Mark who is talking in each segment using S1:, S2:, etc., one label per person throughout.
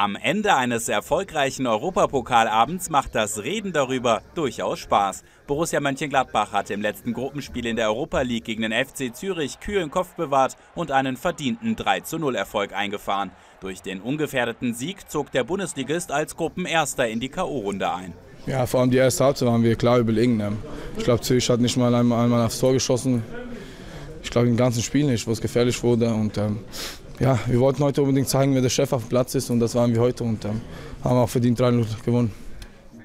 S1: Am Ende eines erfolgreichen Europapokalabends macht das Reden darüber durchaus Spaß. Borussia Mönchengladbach hat im letzten Gruppenspiel in der Europa League gegen den FC Zürich kühlen Kopf bewahrt und einen verdienten 3:0 Erfolg eingefahren. Durch den ungefährdeten Sieg zog der Bundesligist als Gruppenerster in die K.O.-Runde ein.
S2: Ja, vor allem die erste Halbzeit waren wir klar überlegen. Ne? Ich glaube, Zürich hat nicht mal einmal, einmal aufs Tor geschossen. Ich glaube, im ganzen Spiel nicht, wo es gefährlich wurde. Und ähm, ja, wir wollten heute unbedingt zeigen, wer der Chef auf dem Platz ist und das waren wir heute und ähm, haben auch verdient 3 gewonnen.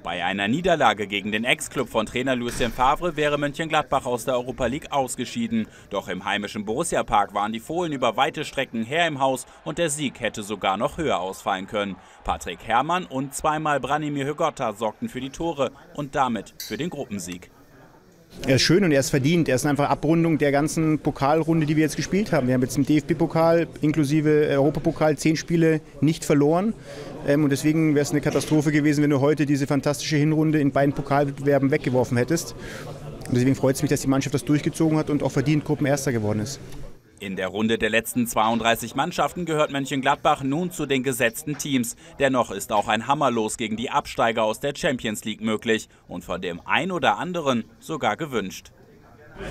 S1: Bei einer Niederlage gegen den Ex-Club von Trainer Lucien Favre wäre Mönchengladbach aus der Europa League ausgeschieden. Doch im heimischen Borussia Park waren die Fohlen über weite Strecken her im Haus und der Sieg hätte sogar noch höher ausfallen können. Patrick Herrmann und zweimal Branimir Hügotta sorgten für die Tore und damit für den Gruppensieg.
S3: Er ist schön und er ist verdient. Er ist einfach Abrundung der ganzen Pokalrunde, die wir jetzt gespielt haben. Wir haben jetzt im DFB-Pokal inklusive Europapokal zehn Spiele nicht verloren. Ähm, und deswegen wäre es eine Katastrophe gewesen, wenn du heute diese fantastische Hinrunde in beiden Pokalwettbewerben weggeworfen hättest. Und deswegen freut es mich, dass die Mannschaft das durchgezogen hat und auch verdient Gruppenerster geworden ist.
S1: In der Runde der letzten 32 Mannschaften gehört Mönchengladbach nun zu den gesetzten Teams. Dennoch ist auch ein Hammerlos gegen die Absteiger aus der Champions League möglich und von dem ein oder anderen sogar gewünscht.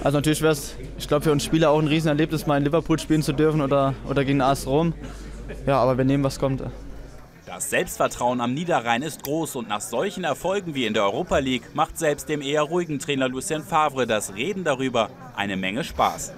S4: Also natürlich wäre es, ich glaube, für uns Spieler auch ein Riesenerlebnis, mal in Liverpool spielen zu dürfen oder, oder gegen AS Rom. Ja, aber wir nehmen, was kommt.
S1: Das Selbstvertrauen am Niederrhein ist groß und nach solchen Erfolgen wie in der Europa League macht selbst dem eher ruhigen Trainer Lucien Favre das Reden darüber eine Menge Spaß.